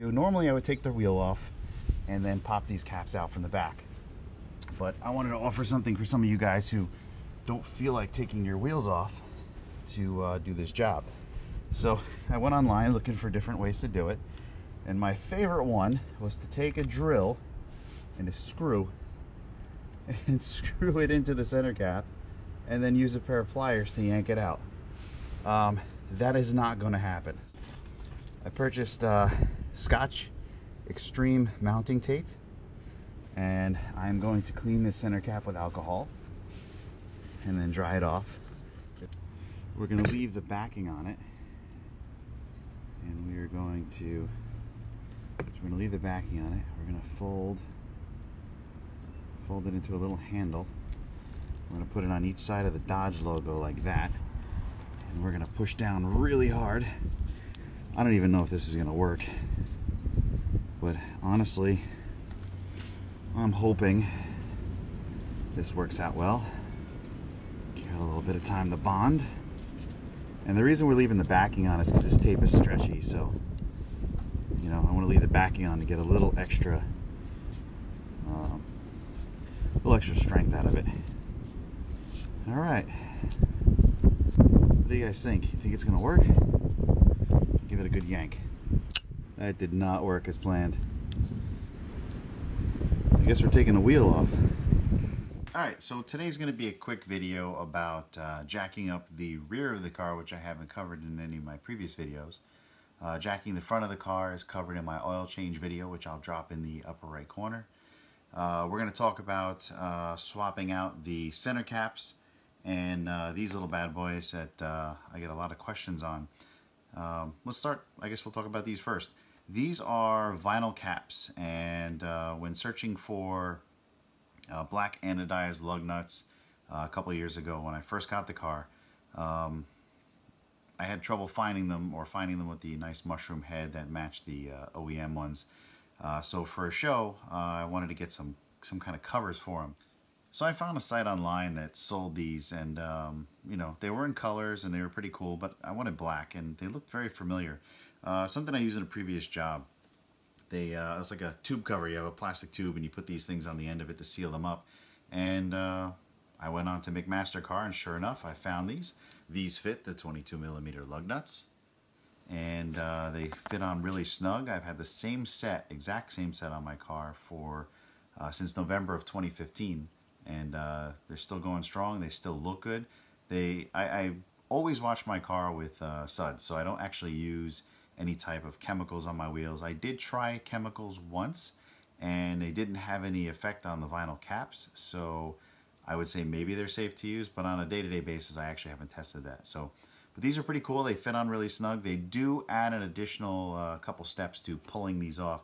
Normally I would take the wheel off and then pop these caps out from the back. But I wanted to offer something for some of you guys who don't feel like taking your wheels off to uh, do this job. So I went online looking for different ways to do it. And my favorite one was to take a drill and a screw and screw it into the center cap and then use a pair of pliers to yank it out. Um, that is not going to happen. I purchased uh, Scotch Extreme mounting tape and I'm going to clean this center cap with alcohol and then dry it off. We're going to leave the backing on it and we are going to so we're going to leave the backing on it. We're going to fold fold it into a little handle. We're going to put it on each side of the Dodge logo like that. And we're going to push down really hard. I don't even know if this is going to work. But honestly, I'm hoping this works out well. Got a little bit of time to bond. And the reason we're leaving the backing on is because this tape is stretchy, so you know, I want to leave the backing on to get a little extra um, a little extra strength out of it. All right. What do you guys think? You think it's going to work? A good yank. That did not work as planned. I guess we're taking the wheel off. Alright, so today's going to be a quick video about uh, jacking up the rear of the car, which I haven't covered in any of my previous videos. Uh, jacking the front of the car is covered in my oil change video, which I'll drop in the upper right corner. Uh, we're going to talk about uh, swapping out the center caps and uh, these little bad boys that uh, I get a lot of questions on. Um, let's start, I guess we'll talk about these first. These are vinyl caps, and uh, when searching for uh, black anodized lug nuts uh, a couple years ago when I first got the car, um, I had trouble finding them or finding them with the nice mushroom head that matched the uh, OEM ones. Uh, so for a show, uh, I wanted to get some, some kind of covers for them. So I found a site online that sold these and, um, you know, they were in colors and they were pretty cool, but I wanted black and they looked very familiar. Uh, something I used in a previous job. They, uh, like a tube cover. You have a plastic tube and you put these things on the end of it to seal them up. And uh, I went on to McMaster-Carr and sure enough, I found these. These fit the 22 millimeter lug nuts and uh, they fit on really snug. I've had the same set, exact same set on my car for uh, since November of 2015 and uh, they're still going strong. They still look good. They, I, I always wash my car with uh, suds, so I don't actually use any type of chemicals on my wheels. I did try chemicals once and they didn't have any effect on the vinyl caps so I would say maybe they're safe to use but on a day-to-day -day basis I actually haven't tested that so but these are pretty cool they fit on really snug they do add an additional uh, couple steps to pulling these off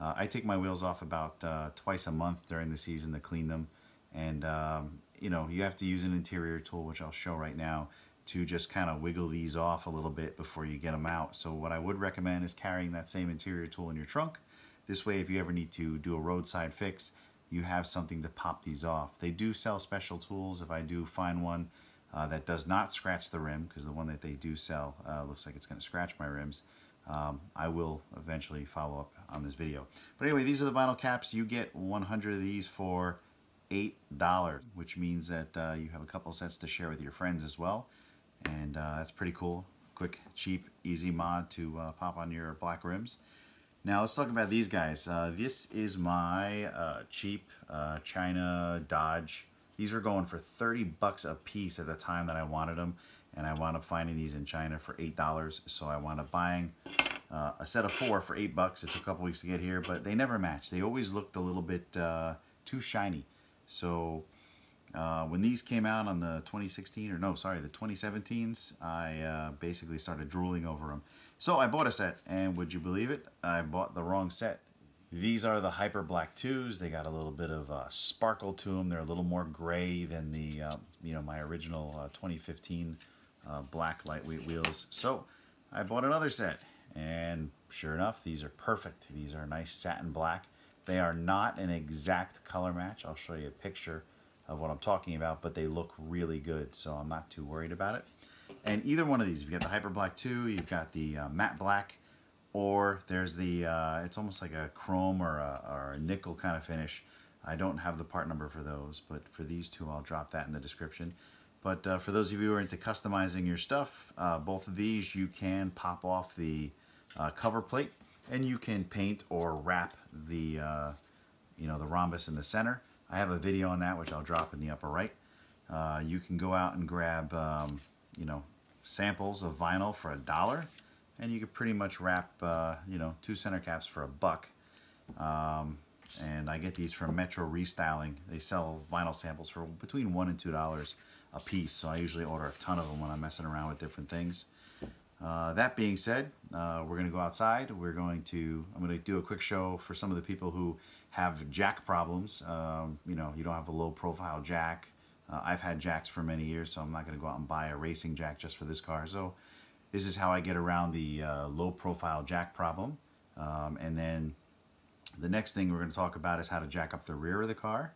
uh, I take my wheels off about uh, twice a month during the season to clean them and um, you know you have to use an interior tool which I'll show right now to just kind of wiggle these off a little bit before you get them out. So what I would recommend is carrying that same interior tool in your trunk. This way, if you ever need to do a roadside fix, you have something to pop these off. They do sell special tools. If I do find one uh, that does not scratch the rim, because the one that they do sell uh, looks like it's going to scratch my rims, um, I will eventually follow up on this video. But anyway, these are the vinyl caps. You get 100 of these for $8, which means that uh, you have a couple sets to share with your friends as well and uh, that's pretty cool. Quick, cheap, easy mod to uh, pop on your black rims. Now let's talk about these guys. Uh, this is my uh, cheap uh, China Dodge. These were going for 30 bucks a piece at the time that I wanted them, and I wound up finding these in China for $8, so I wound up buying uh, a set of four for 8 bucks. It took a couple weeks to get here, but they never matched. They always looked a little bit too shiny. So uh, when these came out on the 2016, or no, sorry, the 2017s, I uh, basically started drooling over them. So I bought a set, and would you believe it? I bought the wrong set. These are the Hyper Black 2s. They got a little bit of uh, sparkle to them. They're a little more gray than the, uh, you know, my original uh, 2015 uh, black lightweight wheels. So I bought another set, and sure enough, these are perfect. These are nice satin black. They are not an exact color match. I'll show you a picture of what I'm talking about, but they look really good, so I'm not too worried about it. And either one of these, you've got the Hyper Black 2, you've got the uh, Matte Black, or there's the, uh, it's almost like a chrome or a, or a nickel kind of finish. I don't have the part number for those, but for these two, I'll drop that in the description. But uh, for those of you who are into customizing your stuff, uh, both of these you can pop off the uh, cover plate and you can paint or wrap the, uh, you know, the rhombus in the center. I have a video on that, which I'll drop in the upper right. Uh, you can go out and grab, um, you know, samples of vinyl for a dollar and you could pretty much wrap, uh, you know, two center caps for a buck. Um, and I get these from Metro Restyling. They sell vinyl samples for between one and two dollars a piece, so I usually order a ton of them when I'm messing around with different things. Uh, that being said, uh, we're going to go outside. We're going to, I'm going to do a quick show for some of the people who have jack problems. Um, you know, you don't have a low profile jack. Uh, I've had jacks for many years, so I'm not going to go out and buy a racing jack just for this car. So this is how I get around the uh, low profile jack problem. Um, and then the next thing we're going to talk about is how to jack up the rear of the car.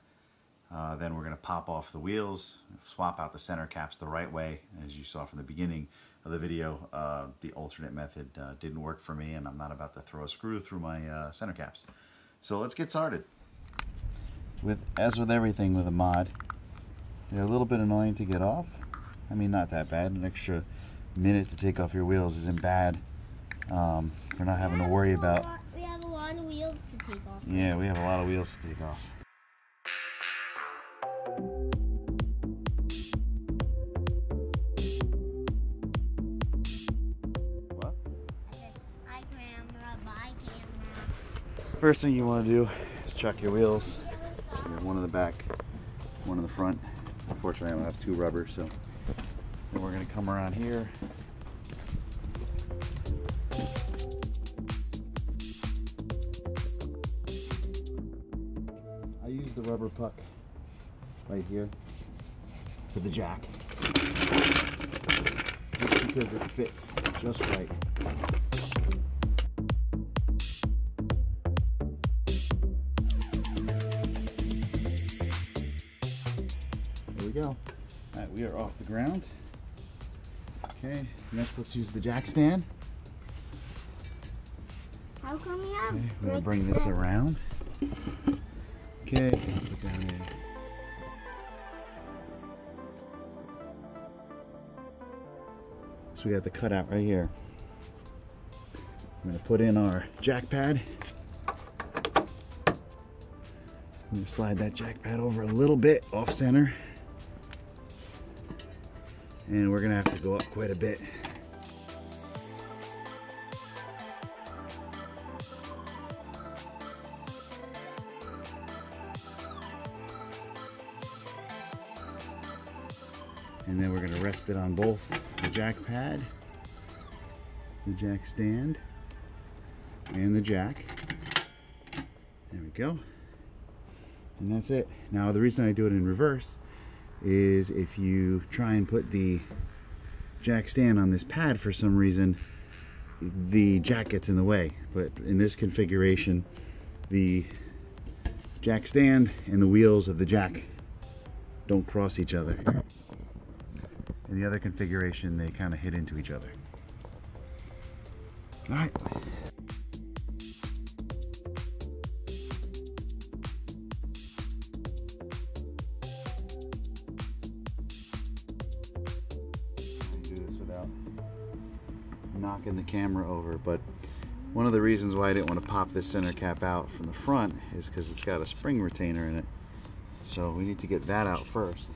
Uh, then we're going to pop off the wheels, swap out the center caps the right way. As you saw from the beginning of the video, uh, the alternate method uh, didn't work for me and I'm not about to throw a screw through my uh, center caps. So let's get started. With As with everything with a mod, they're a little bit annoying to get off. I mean, not that bad. An extra minute to take off your wheels isn't bad. Um, we're not having to worry about... We have a lot of wheels to take off. Yeah, we have a lot of wheels to take off. First thing you want to do is chuck your wheels. You have one in the back, one in the front. Unfortunately, I don't have two rubbers, so then we're going to come around here. I use the rubber puck right here for the jack. Just because it fits just right. We are off the ground. Okay, next let's use the jack stand. How come we have? Okay, we're gonna bring this around. Okay, put down. So we got the cutout right here. I'm gonna put in our jack pad. I'm gonna slide that jack pad over a little bit off center. And we're gonna have to go up quite a bit. and then we're to rest it on both the jack pad, the jack stand, and the jack. There we go. And that's it. Now the reason I do it in reverse is if you try and put the jack stand on this pad for some reason, the jack gets in the way. But in this configuration, the jack stand and the wheels of the jack don't cross each other. In the other configuration, they kind of hit into each other. All right. Knocking the camera over, but one of the reasons why I didn't want to pop this center cap out from the front is because it's got a spring retainer in it. So we need to get that out first.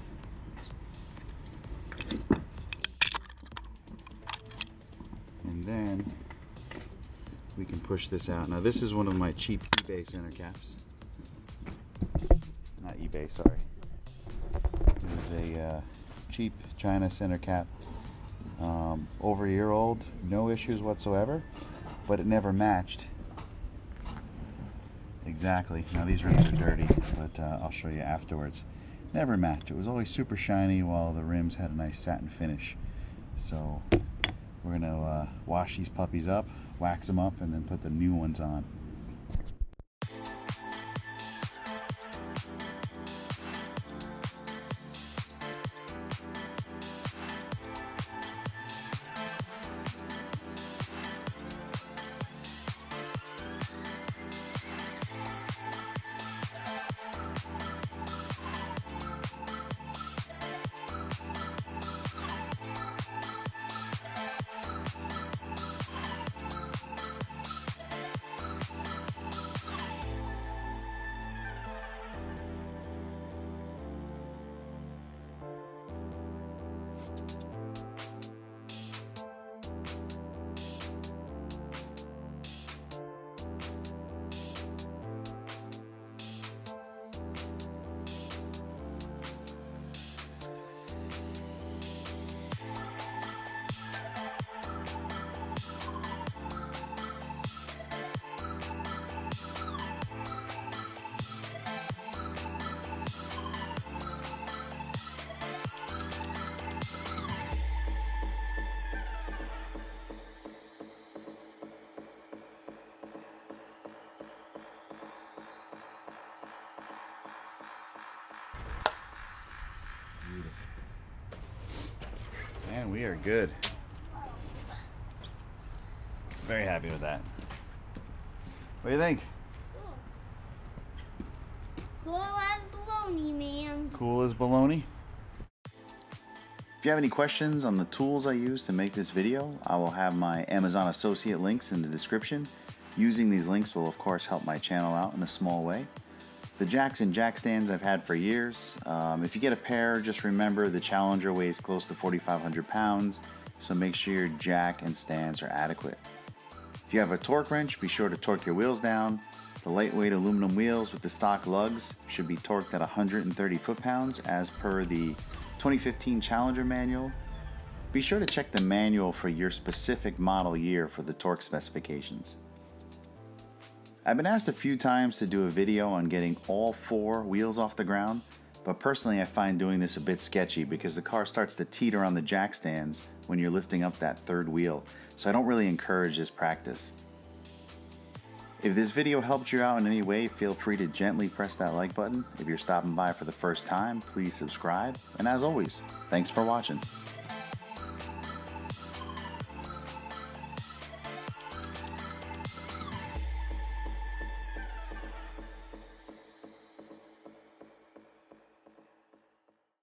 and then we can push this out. Now this is one of my cheap eBay center caps. Not eBay, sorry. This is a uh, cheap China center cap. Um, over a year old, no issues whatsoever, but it never matched. Exactly. Now these rims are dirty, but uh, I'll show you afterwards. Never matched. It was always super shiny while the rims had a nice satin finish. So we're going to uh, wash these puppies up, wax them up, and then put the new ones on. We are good. Very happy with that. What do you think? Cool as baloney, man. Cool as baloney. If you have any questions on the tools I use to make this video, I will have my Amazon associate links in the description. Using these links will of course help my channel out in a small way. The jacks and jack stands I've had for years. Um, if you get a pair, just remember the Challenger weighs close to 4,500 pounds, so make sure your jack and stands are adequate. If you have a torque wrench, be sure to torque your wheels down. The lightweight aluminum wheels with the stock lugs should be torqued at 130 foot-pounds as per the 2015 Challenger manual. Be sure to check the manual for your specific model year for the torque specifications. I've been asked a few times to do a video on getting all four wheels off the ground, but personally I find doing this a bit sketchy because the car starts to teeter on the jack stands when you're lifting up that third wheel, so I don't really encourage this practice. If this video helped you out in any way, feel free to gently press that like button. If you're stopping by for the first time, please subscribe. And as always, thanks for watching.